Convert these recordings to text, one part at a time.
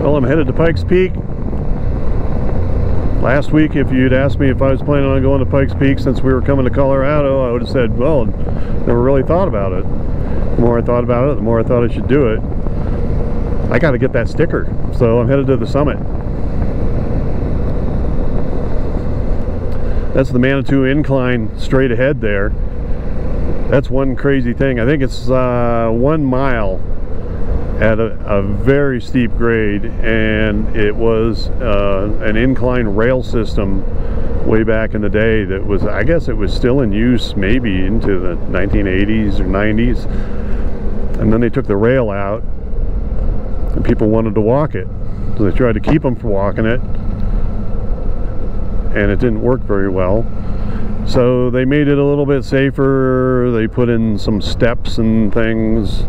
Well, I'm headed to Pikes Peak. Last week, if you'd asked me if I was planning on going to Pikes Peak since we were coming to Colorado, I would have said, well, never really thought about it. The more I thought about it, the more I thought I should do it. I got to get that sticker, so I'm headed to the summit. That's the Manitou Incline straight ahead there. That's one crazy thing. I think it's uh, one mile at a, a, very steep grade and it was uh, an incline rail system way back in the day that was I guess it was still in use maybe into the 1980s or 90s and then they took the rail out and people wanted to walk it. So they tried to keep them from walking it and it didn't work very well so they made it a little bit safer. They put in some steps and things.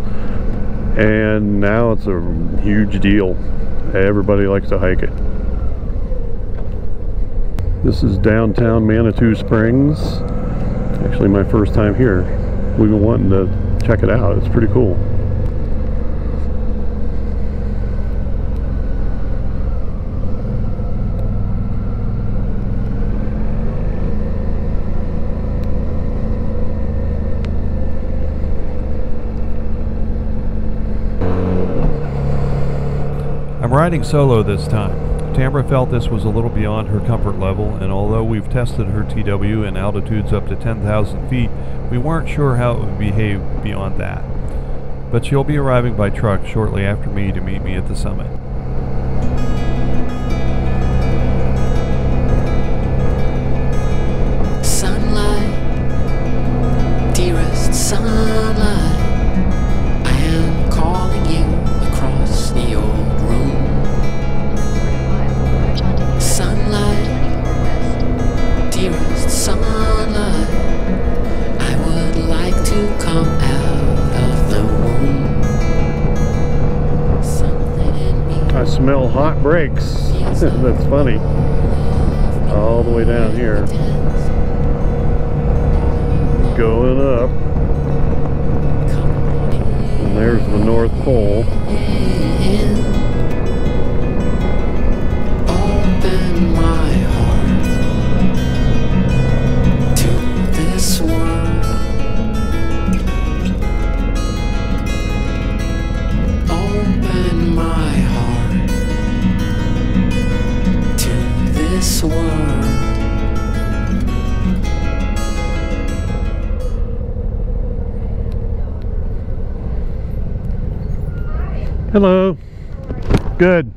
And now it's a huge deal. Everybody likes to hike it. This is downtown Manitou Springs. Actually my first time here. We've been wanting to check it out. It's pretty cool I'm riding solo this time. Tamara felt this was a little beyond her comfort level, and although we've tested her TW in altitudes up to 10,000 feet, we weren't sure how it would behave beyond that. But she'll be arriving by truck shortly after me to meet me at the summit. Smell hot brakes that's funny. All the way down here. Going up. And there's the North Pole hello good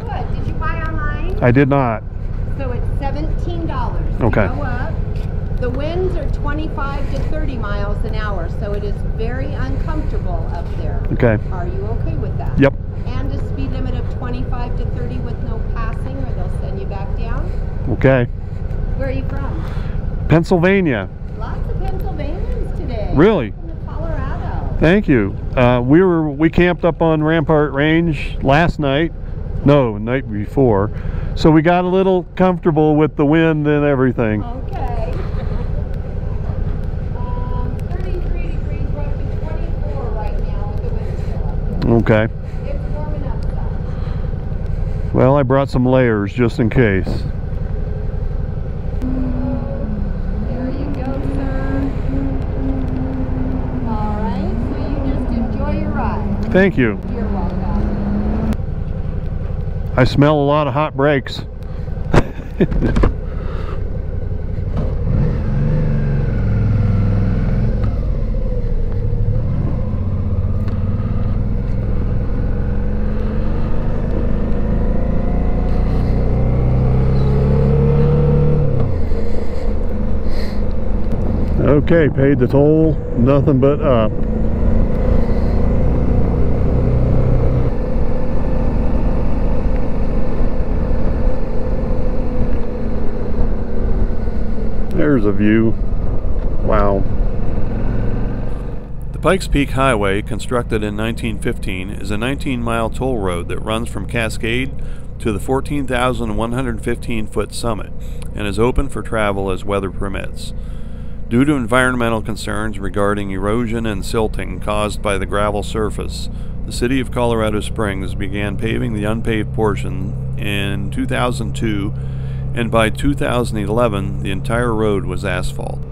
Good. Did you buy online? I did not So it's seventeen dollars. Okay. Go up. The winds are twenty-five to thirty miles an hour, so it is very uncomfortable up there. okay Are you okay with that? yep And a speed limit of twenty-five to thirty with no passing, or they'll send you back down. okay Where are you from? Pennsylvania Lots of Pennsylvanians today. Really? Thank you. Uh, we were we camped up on Rampart Range last night. No, night before. So we got a little comfortable with the wind and everything. Okay. Um, thirty-three degrees, roughly twenty-four right now with the wind still. Okay. It's warming up. Well, I brought some layers just in case. There you go, sir. All right, so you just enjoy your ride. Thank you. I smell a lot of hot brakes. Okay, paid the toll, nothing but up. Here's a view. Wow. The Pikes Peak Highway, constructed in 1915, is a 19 mile toll road that runs from Cascade to the 14,115 foot summit and is open for travel as weather permits. Due to environmental concerns regarding erosion and silting caused by the gravel surface, the City of Colorado Springs began paving the unpaved portion in 2002 and by 2011 the entire road was asphalt.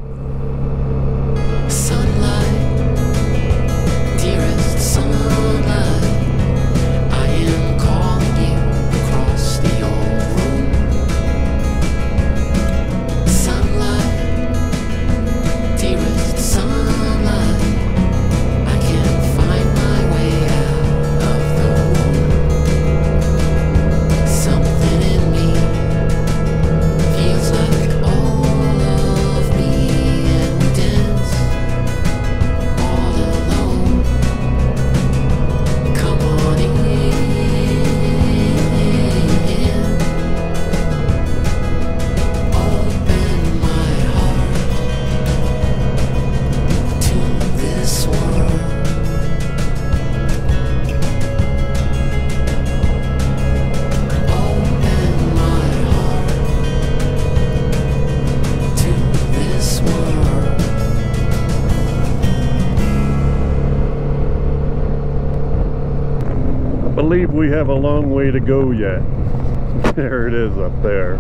we have a long way to go yet. there it is up there.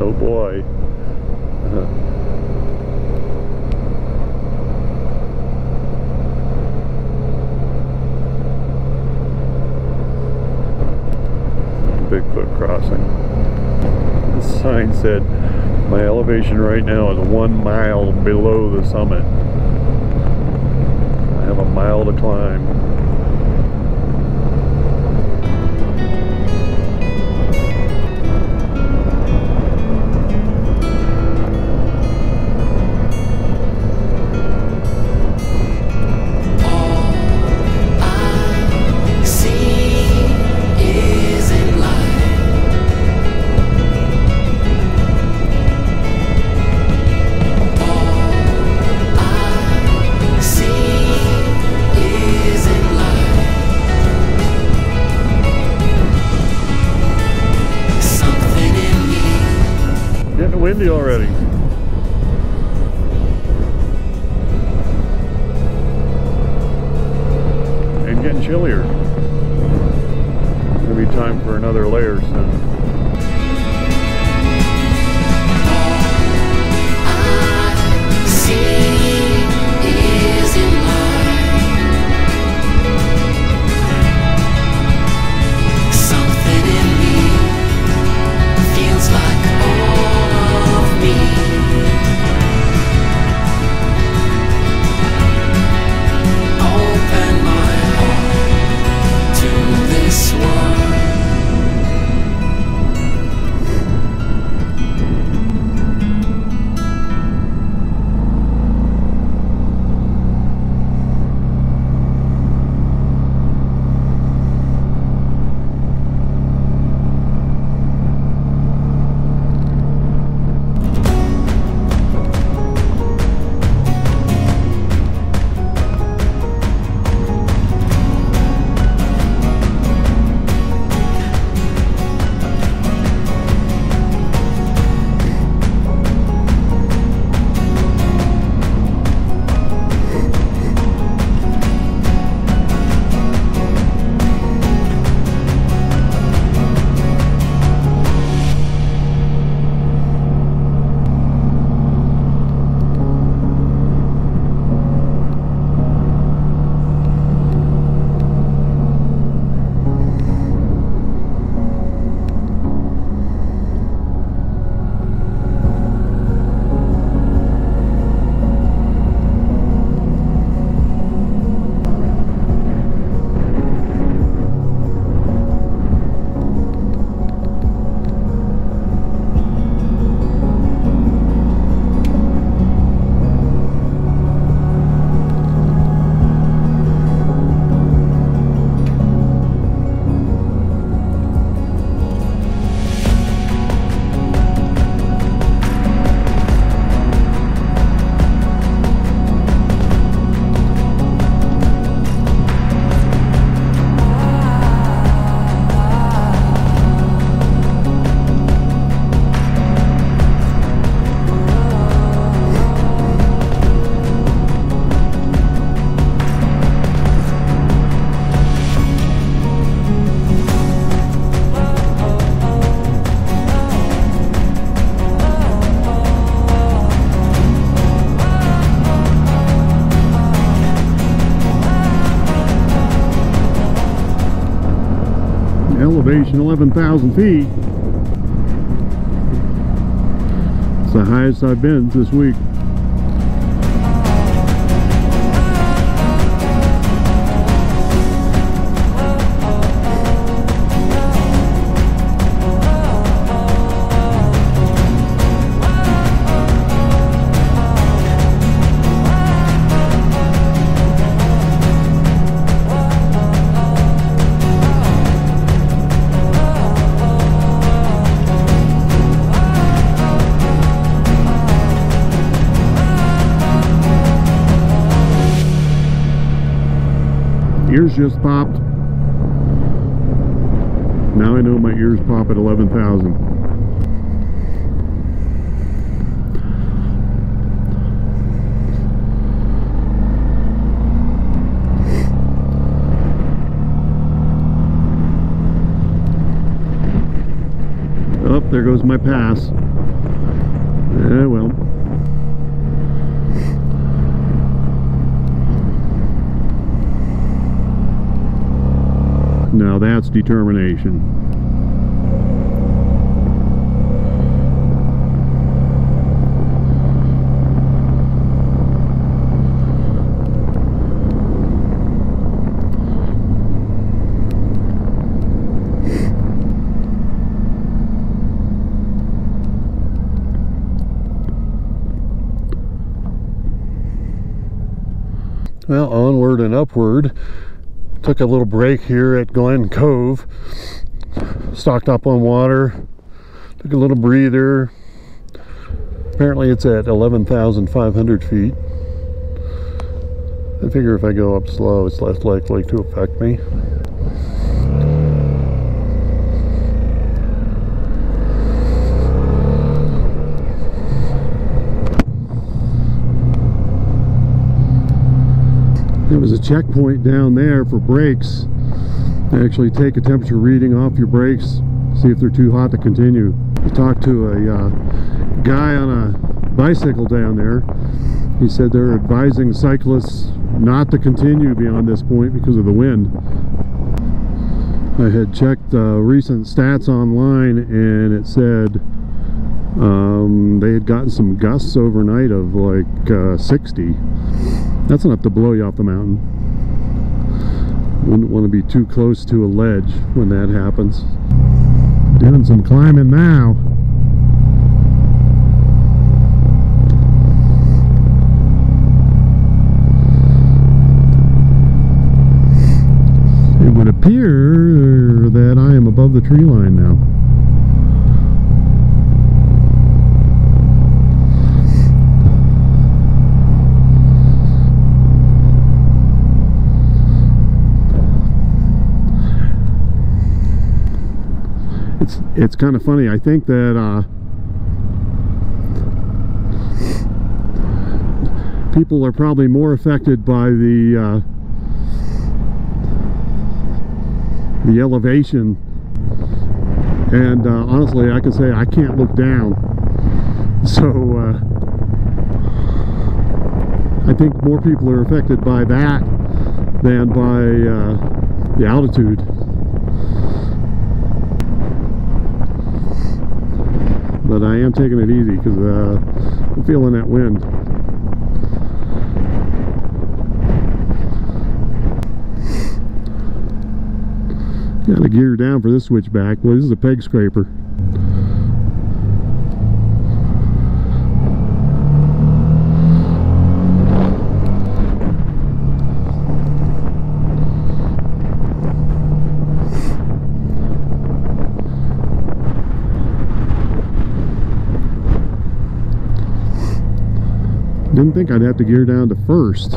Oh boy. Uh-huh. Bigfoot crossing. The sign said, my elevation right now is one mile below the summit. I have a mile to climb. Elevation, 11,000 feet. It's the highest I've been this week. Ears just popped. Now I know my ears pop at 11,000. Oh, there goes my pass. Yeah, well. Now that's determination. Well, onward and upward. Took a little break here at Glen Cove. Stocked up on water. Took a little breather. Apparently it's at 11,500 feet. I figure if I go up slow, it's less likely to affect me. Was a checkpoint down there for brakes. They actually take a temperature reading off your brakes, see if they're too hot to continue. I talked to a uh, guy on a bicycle down there. He said they're advising cyclists not to continue beyond this point because of the wind. I had checked uh, recent stats online and it said um, they had gotten some gusts overnight of like uh, 60. That's enough to blow you off the mountain. Wouldn't want to be too close to a ledge when that happens. Doing some climbing now. It would appear that I am above the tree line now. It's it's kind of funny. I think that uh, people are probably more affected by the uh, the elevation. And uh, honestly, I can say I can't look down. So uh, I think more people are affected by that than by uh, the altitude. But I am taking it easy because uh, I'm feeling that wind. Got to gear down for this switchback. Well, this is a peg scraper. Didn't think I'd have to gear down to first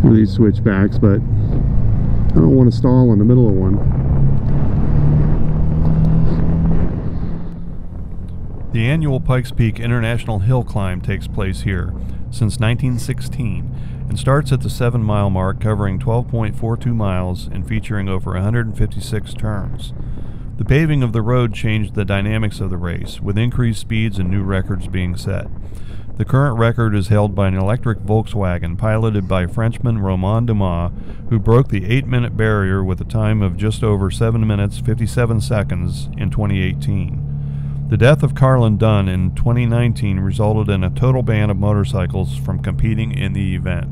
for these switchbacks, but I don't want to stall in the middle of one. The annual Pikes Peak International Hill Climb takes place here since 1916 and starts at the 7 mile mark, covering 12.42 miles and featuring over 156 turns. The paving of the road changed the dynamics of the race, with increased speeds and new records being set. The current record is held by an electric Volkswagen piloted by Frenchman Romain Dumas, who broke the 8 minute barrier with a time of just over 7 minutes 57 seconds in 2018. The death of Carlin Dunn in 2019 resulted in a total ban of motorcycles from competing in the event.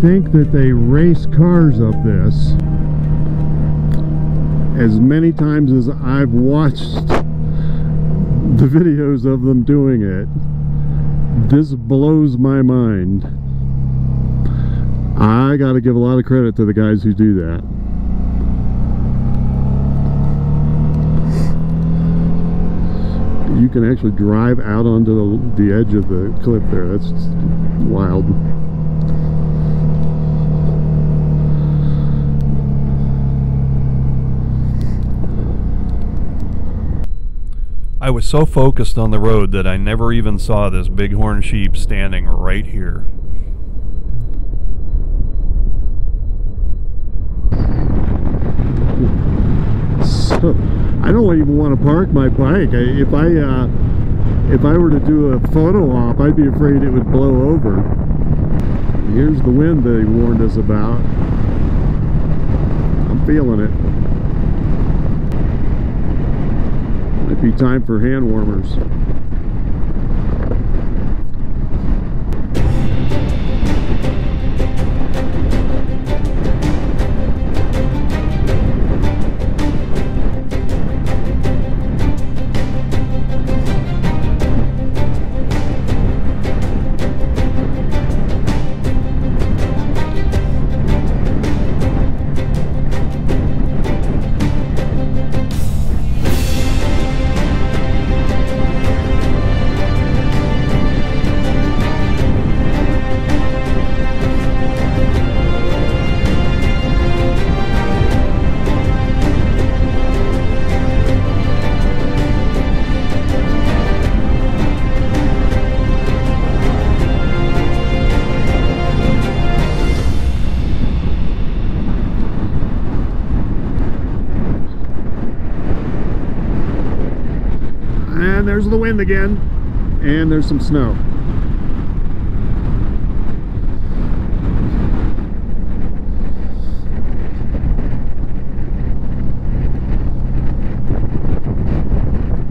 Think that they race cars up this, as many times as I've watched the videos of them doing it, this blows my mind. I got to give a lot of credit to the guys who do that. You can actually drive out onto the, the edge of the cliff there. That's wild. I was so focused on the road that I never even saw this bighorn sheep standing right here. So I don't even want to park my bike. I, if I uh, if I were to do a photo op, I'd be afraid it would blow over. Here's the wind they warned us about. I'm feeling it. Be time for hand warmers. There's the wind again. And there's some snow.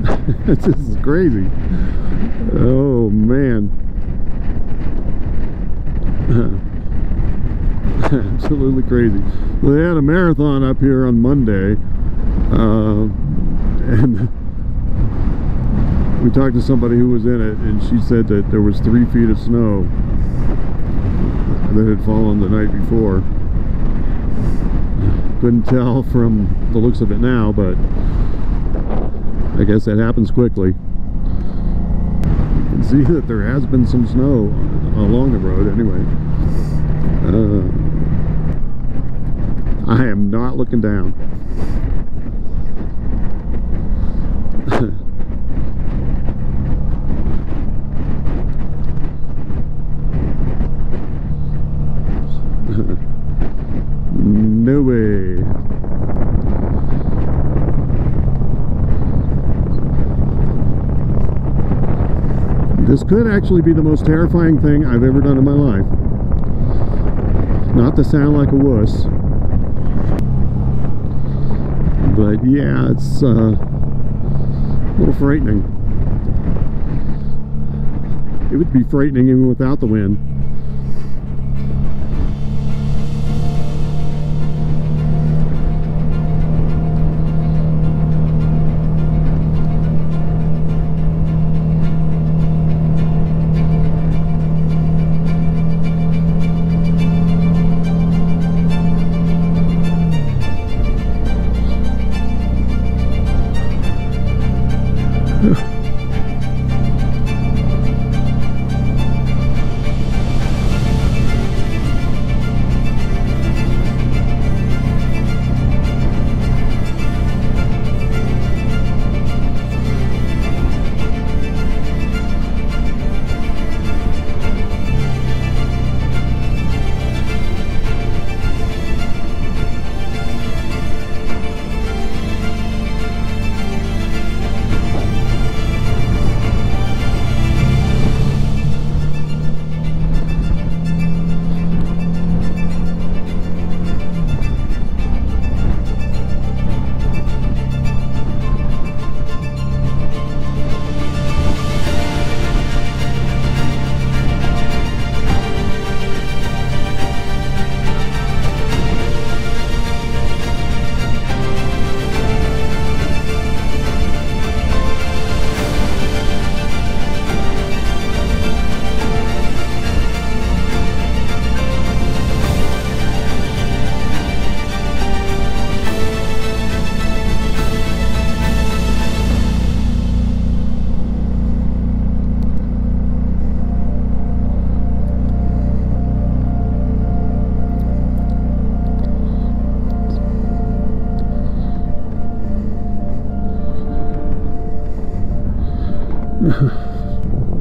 this is crazy. Oh man. Absolutely crazy. They had a marathon up here on Monday, uh, and we talked to somebody who was in it, and she said that there was three feet of snow that had fallen the night before. Couldn't tell from the looks of it now, but I guess that happens quickly. You can see that there has been some snow along the road anyway. Uh, I am not looking down. no way. This could actually be the most terrifying thing I've ever done in my life. Not to sound like a wuss. But yeah, it's uh, a little frightening. It would be frightening even without the wind.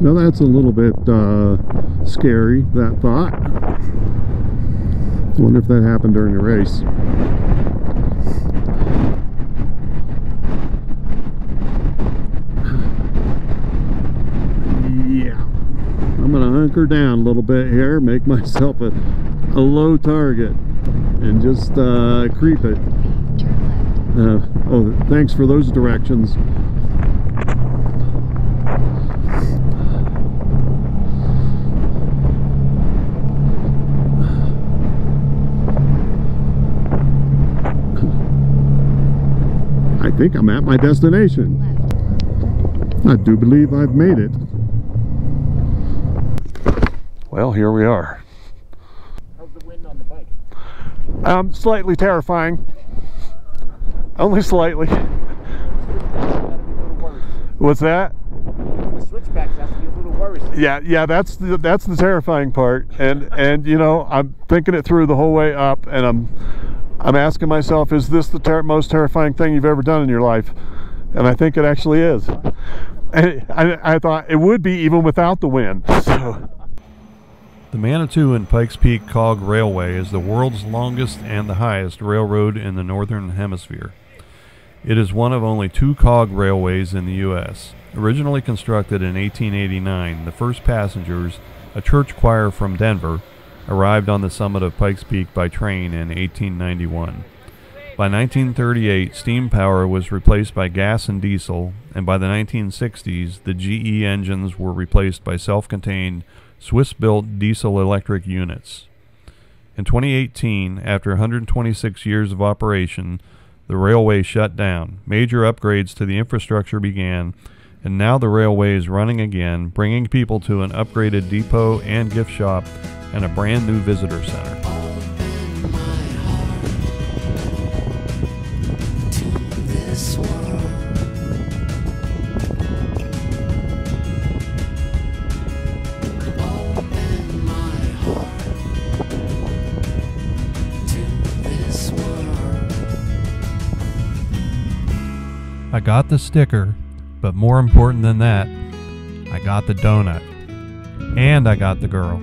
Now that's a little bit uh, scary, that thought. wonder if that happened during the race. Yeah. I'm going to hunker down a little bit here, make myself a, a low target, and just uh, creep it. Uh, oh, thanks for those directions. Think I'm at my destination. I do believe I've made it. Well, here we are. How's the wind on the bike? Um, slightly terrifying. Only slightly. Gotta be a little worse. What's that? The switchbacks has to be a little worrisome. Yeah, yeah, that's the that's the terrifying part. And and you know, I'm thinking it through the whole way up, and I'm I'm asking myself, is this the ter- most terrifying thing you've ever done in your life? And I think it actually is. And I, I thought it would be even without the wind. So. The Manitou and Pikes Peak Cog Railway is the world's longest and the highest railroad in the Northern Hemisphere. It is one of only two cog railways in the U.S. Originally constructed in 1889, the first passengers, a church choir from Denver, arrived on the summit of Pikes Peak by train in 1891. By 1938, steam power was replaced by gas and diesel, and by the 1960s, the GE engines were replaced by self contained Swiss built diesel electric units. In 2018, after 126 years of operation, the railway shut down. Major upgrades to the infrastructure began, and now the railway is running again, bringing people to an upgraded depot and gift shop and a brand new visitor center. I got the sticker, but more important than that, I got the donut. And I got the girl.